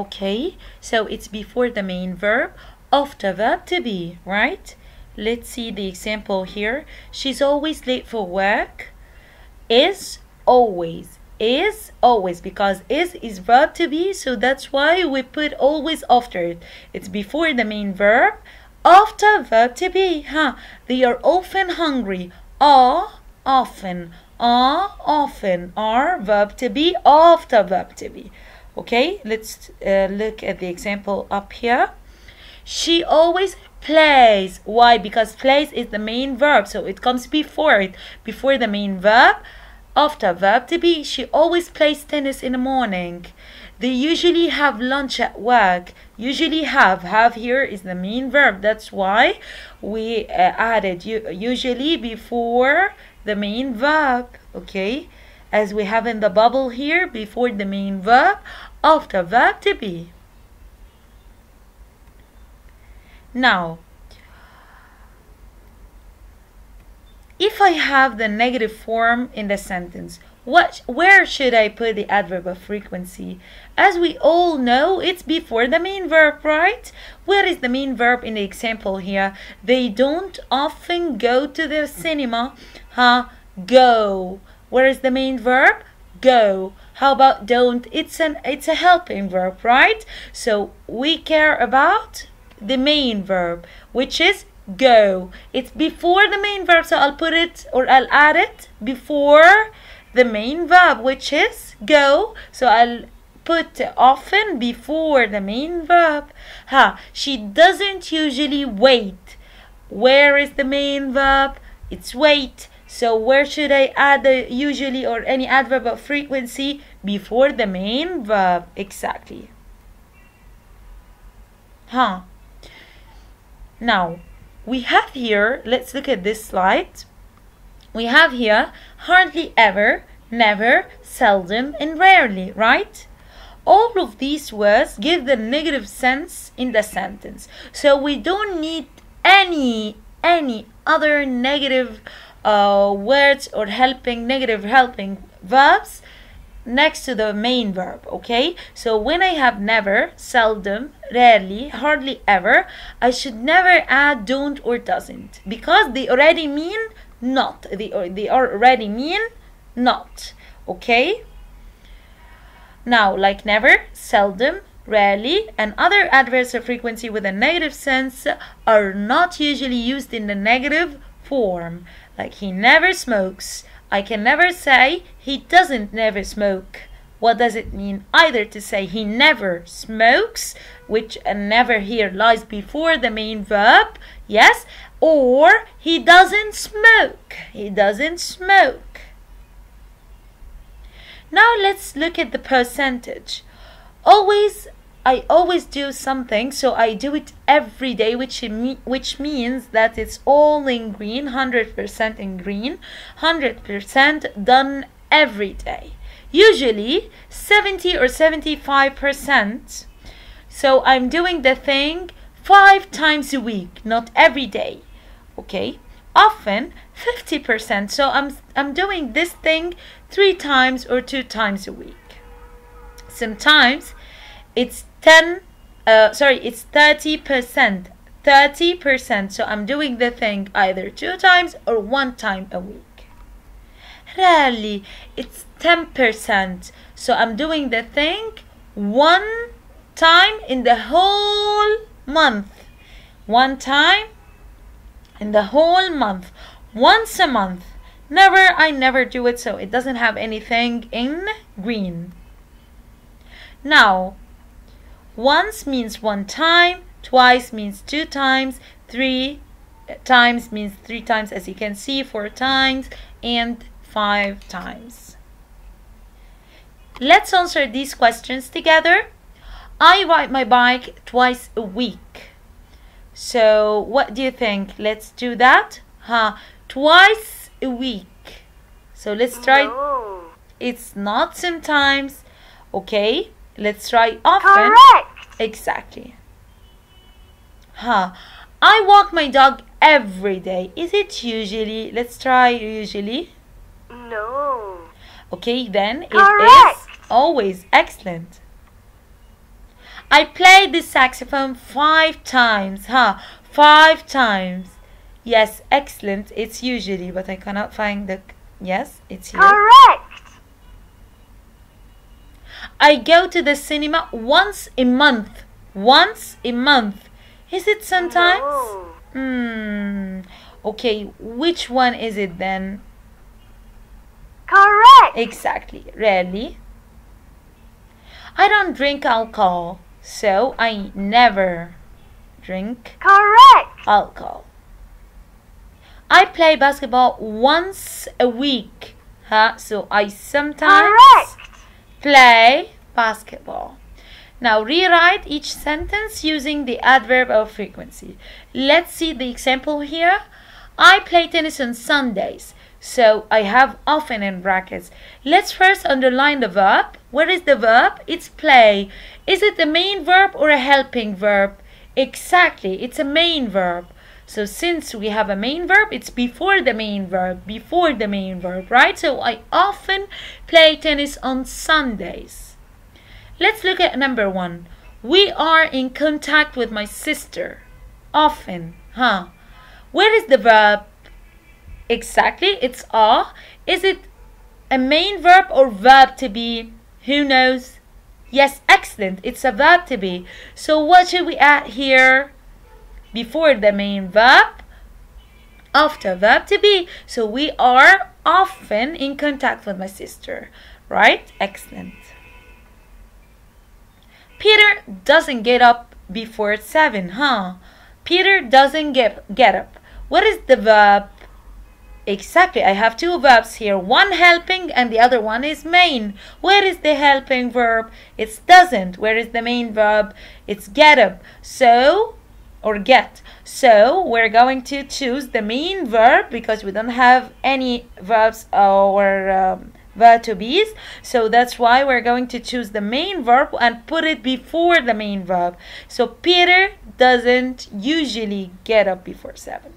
okay? So it's before the main verb the verb to be right? Let's see the example here. She's always late for work. Is always. Is always because is is verb to be so that's why we put always after it. It's before the main verb after verb to be huh? They are often hungry. Are often. Are often. Are verb to be after verb to be okay let's uh, look at the example up here. She always plays. Why? Because plays is the main verb so it comes before it before the main verb after verb to be. She always plays tennis in the morning. They usually have lunch at work. Usually have have here is the main verb. That's why we uh, added usually before the main verb okay? As we have in the bubble here before the main verb after verb to be now if I have the negative form in the sentence, what, where should I put the adverb of frequency? As we all know, it's before the main verb, right? Where is the main verb in the example here? They don't often go to the cinema. Huh? Go. Where is the main verb? Go. How about don't? It's an it's a helping verb, right? So we care about the main verb, which is go. It's before the main verb, so I'll put it or I'll add it before the main verb, which is go. So I'll put often before the main verb. Ha, huh. she doesn't usually wait. Where is the main verb? It's wait. So where should I add the usually or any adverb of frequency? Before the main verb. Exactly. Huh. Now, we have here, let's look at this slide. We have here hardly ever, never, seldom, and rarely, right? All of these words give the negative sense in the sentence. So we don't need any, any other negative uh, words or helping, negative helping verbs next to the main verb okay? So when I have never seldom rarely hardly ever I should never add don't or doesn't. Because they already mean not. They, they already mean not okay? Now like never seldom rarely and other adverbs of frequency with a negative sense are not usually used in the negative form like he never smokes I can never say he doesn't never smoke. What does it mean? Either to say he never smokes, which a never here lies before the main verb, yes, or he doesn't smoke. He doesn't smoke. Now let's look at the percentage. Always I always do something, so I do it every day, which which means that it's all in green, 100% in green, 100% done every day. Usually 70 or 75%. So I'm doing the thing five times a week, not every day. Okay? Often 50%. So I'm I'm doing this thing three times or two times a week. Sometimes it's 10 uh, sorry it's 30 percent. 30 percent. So I'm doing the thing either two times or one time a week. Rarely it's 10 percent. So I'm doing the thing one time in the whole month. One time in the whole month. Once a month. Never I never do it so it doesn't have anything in green. Now once means one time, twice means two times, three eh, times means three times as you can see, four times, and five times. Let's answer these questions together. I ride my bike twice a week. So what do you think? Let's do that. Huh? Twice a week. So let's try. No. It's not sometimes. Okay. Let's try often. Correct. Exactly. Huh. I walk my dog every day. Is it usually? Let's try usually. No. Okay, then Correct. it is always excellent. I played the saxophone five times. Huh? Five times. Yes, excellent. It's usually, but I cannot find the. Yes, it's here. Correct. I go to the cinema once a month. Once a month. Is it sometimes? No. Hmm. Okay, which one is it then? Correct. Exactly. Rarely. I don't drink alcohol, so I never drink Correct. alcohol. I play basketball once a week. Huh? So I sometimes Correct. Play basketball. Now rewrite each sentence using the adverb of frequency. Let's see the example here. I play tennis on Sundays. So I have often in brackets. Let's first underline the verb. Where is the verb? It's play. Is it the main verb or a helping verb? Exactly, it's a main verb. So since we have a main verb, it's before the main verb, before the main verb, right? So I often play tennis on Sundays. Let's look at number one. We are in contact with my sister. Often, huh? Where is the verb? Exactly, it's are. Is it a main verb or verb to be? Who knows? Yes, excellent. It's a verb to be. So what should we add here? Before the main verb, after verb to be. So we are often in contact with my sister, right? Excellent. Peter doesn't get up before 7, huh? Peter doesn't get, get up. What is the verb? Exactly, I have two verbs here. One helping and the other one is main. Where is the helping verb? It's doesn't. Where is the main verb? It's get up. So, or get. So, we're going to choose the main verb because we don't have any verbs or um, verb to be's. So, that's why we're going to choose the main verb and put it before the main verb. So, Peter doesn't usually get up before 7.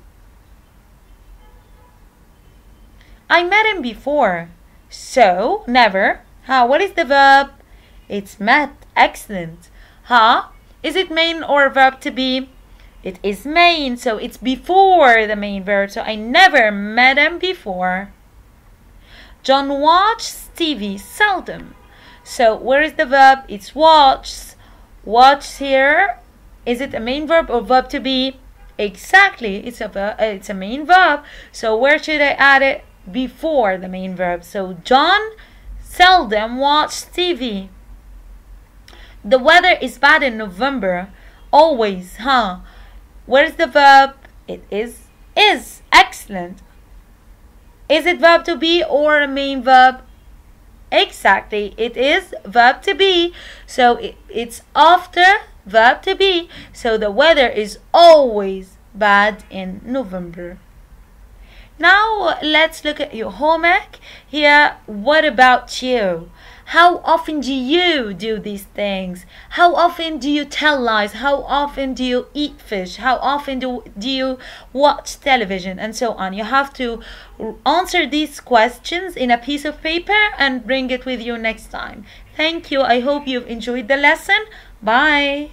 I met him before. So, never. Huh? What is the verb? It's met. Excellent. Huh? Is it main or verb to be? It is main, so it's before the main verb. So I never met him before. John watches TV seldom. So where is the verb? It's watches. Watch here. Is it a main verb or verb to be? Exactly. It's a verb, uh, it's a main verb. So where should I add it? Before the main verb. So John seldom watches TV. The weather is bad in November. Always, huh? Where's the verb? It is is. Excellent. Is it verb to be or a main verb? Exactly. It is verb to be. So it, it's after verb to be. So the weather is always bad in November. Now let's look at your homework. Here, what about you? How often do you do these things? How often do you tell lies? How often do you eat fish? How often do, do you watch television? And so on. You have to answer these questions in a piece of paper and bring it with you next time. Thank you. I hope you've enjoyed the lesson. Bye.